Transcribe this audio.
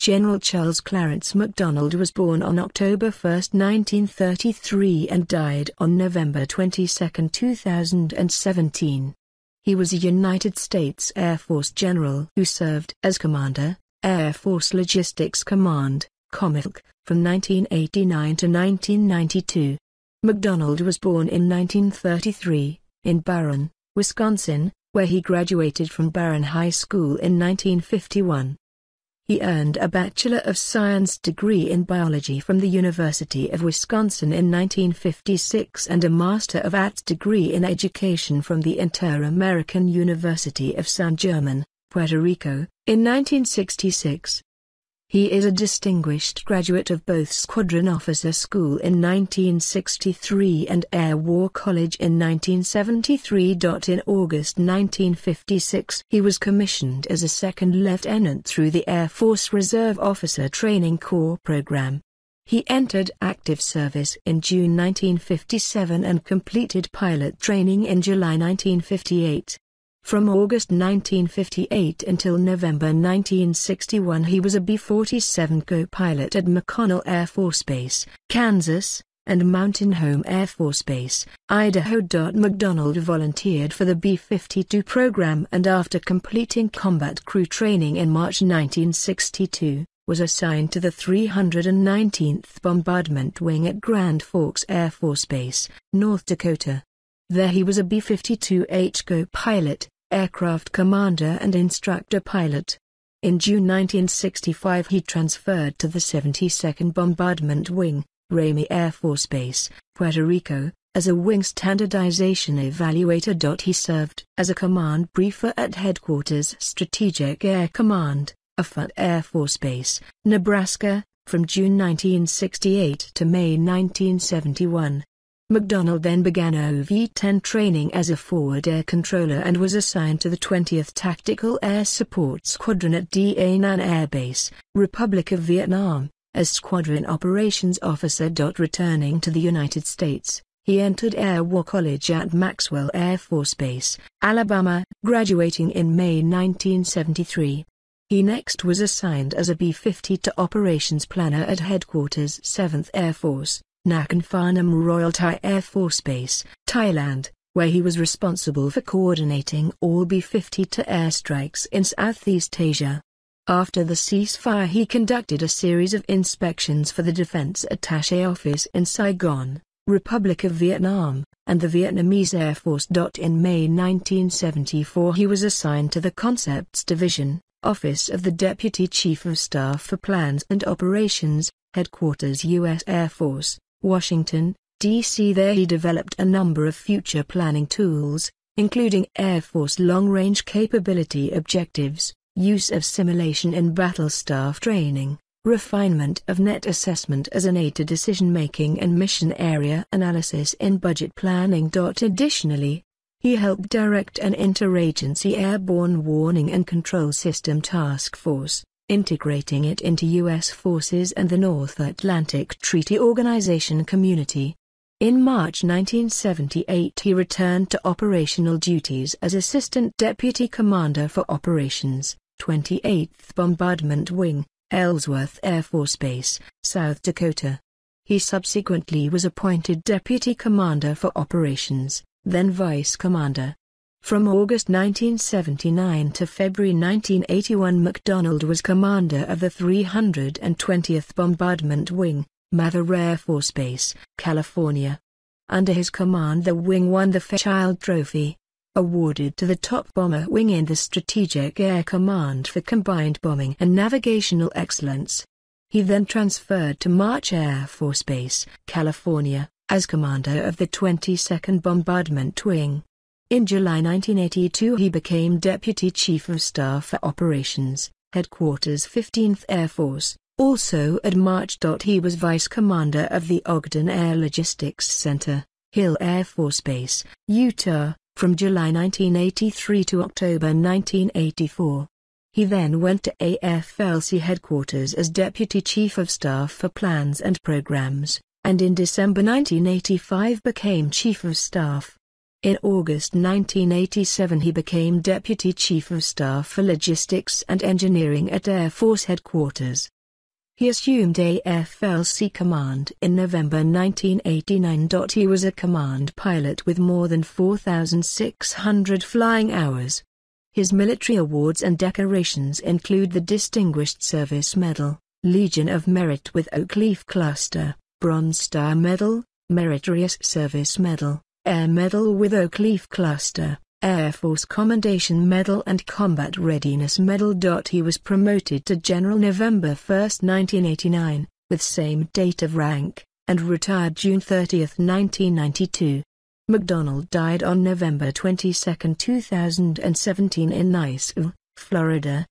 General Charles Clarence McDonald was born on October 1, 1933 and died on November 22, 2017. He was a United States Air Force general who served as Commander, Air Force Logistics Command, COMAFLC, from 1989 to 1992. McDonald was born in 1933, in Barron, Wisconsin, where he graduated from Barron High School in 1951. He earned a Bachelor of Science degree in biology from the University of Wisconsin in 1956 and a Master of Arts degree in education from the Inter-American University of San German, Puerto Rico, in 1966. He is a distinguished graduate of both Squadron Officer School in 1963 and Air War College in 1973. In August 1956 he was commissioned as a second lieutenant through the Air Force Reserve Officer Training Corps program. He entered active service in June 1957 and completed pilot training in July 1958. From August 1958 until November 1961 he was a B-47 co-pilot at McConnell Air Force Base, Kansas, and Mountain Home Air Force Base, Idaho. McDonald volunteered for the B-52 program and after completing combat crew training in March 1962, was assigned to the 319th Bombardment Wing at Grand Forks Air Force Base, North Dakota. There he was a B-52H co-pilot, aircraft commander and instructor pilot. In June 1965 he transferred to the 72nd Bombardment Wing, Ramey Air Force Base, Puerto Rico, as a wing standardization evaluator. He served as a command briefer at Headquarters Strategic Air Command, Offutt Air Force Base, Nebraska, from June 1968 to May 1971. McDonald then began OV-10 training as a forward air controller and was assigned to the 20th Tactical Air Support Squadron at Da Nang Air Base, Republic of Vietnam, as Squadron Operations Officer. Returning to the United States, he entered Air War College at Maxwell Air Force Base, Alabama, graduating in May 1973. He next was assigned as a B-52 Operations Planner at Headquarters 7th Air Force, Nakhon Phanom Royal Thai Air Force Base, Thailand, where he was responsible for coordinating all B-52 airstrikes in Southeast Asia. After the ceasefire he conducted a series of inspections for the Defense Attaché Office in Saigon, Republic of Vietnam, and the Vietnamese Air Force. In May 1974 he was assigned to the Concepts Division, Office of the Deputy Chief of Staff for Plans and Operations, Headquarters U.S. Air Force, Washington, D.C. There he developed a number of future planning tools, including Air Force long-range capability objectives, use of simulation in battle staff training, refinement of net assessment as an aid to decision-making and mission area analysis in budget planning. Additionally, he helped direct an interagency airborne warning and control system task force, integrating it into U.S. forces and the North Atlantic Treaty Organization community. In March 1978 he returned to operational duties as Assistant Deputy Commander for Operations, 28th Bombardment Wing, Ellsworth Air Force Base, South Dakota. He subsequently was appointed Deputy Commander for Operations, then Vice Commander, from August 1979 to February 1981 McDonald was commander of the 320th Bombardment Wing, Mather Air Force Base, California. Under his command the wing won the Fairchild Trophy, awarded to the top bomber wing in the Strategic Air Command for combined bombing and navigational excellence. He then transferred to March Air Force Base, California, as commander of the 22nd Bombardment Wing. In July 1982 he became Deputy Chief of Staff for Operations, Headquarters 15th Air Force. Also at March. He was Vice Commander of the Ogden Air Logistics Center, Hill Air Force Base, Utah, from July 1983 to October 1984. He then went to AFLC headquarters as Deputy Chief of Staff for Plans and Programs, and in December 1985 became Chief of Staff. In August 1987 he became Deputy Chief of Staff for Logistics and Engineering at Air Force Headquarters. He assumed AFLC command in November 1989. He was a command pilot with more than 4,600 flying hours. His military awards and decorations include the Distinguished Service Medal, Legion of Merit with Oak Leaf Cluster, Bronze Star Medal, Meritorious Service Medal, Air Medal with Oak Leaf Cluster, Air Force Commendation Medal and Combat Readiness Medal. He was promoted to General November 1, 1989, with same date of rank, and retired June 30, 1992. McDonald died on November 22, 2017 in Niceville, Florida,